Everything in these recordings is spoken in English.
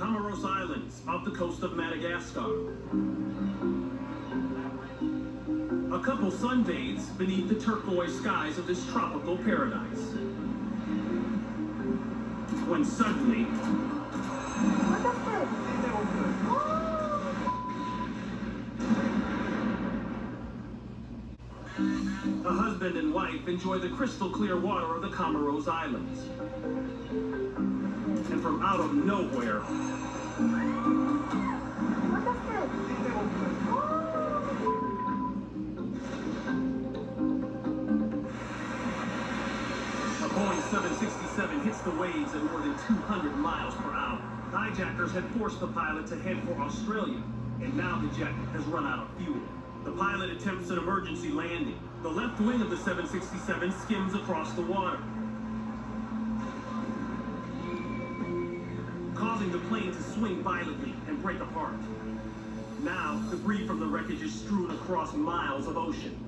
Comoros Islands off the coast of Madagascar. A couple sunbathes beneath the turquoise skies of this tropical paradise. When suddenly, a husband and wife enjoy the crystal clear water of the Comoros Islands. From out of nowhere, a Boeing 767 hits the waves at more than 200 miles per hour. Hijackers had forced the pilot to head for Australia, and now the jet has run out of fuel. The pilot attempts an emergency landing. The left wing of the 767 skims across the water, causing the plane to swing violently and break apart. Now, debris from the wreckage is strewn across miles of ocean.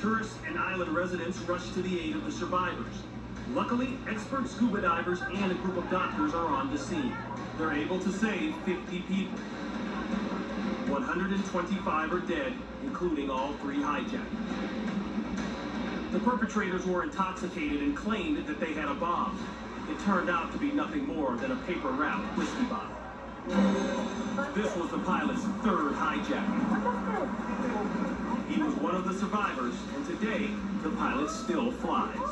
Tourists and island residents rush to the aid of the survivors. Luckily, expert scuba divers and a group of doctors are on the scene. They're able to save 50 people. 125 are dead, including all three hijackers. The perpetrators were intoxicated and claimed that they had a bomb. It turned out to be nothing more than a paper-wrapped whiskey bottle. This was the pilot's third hijacking. He was one of the survivors, and today, the pilot still flies.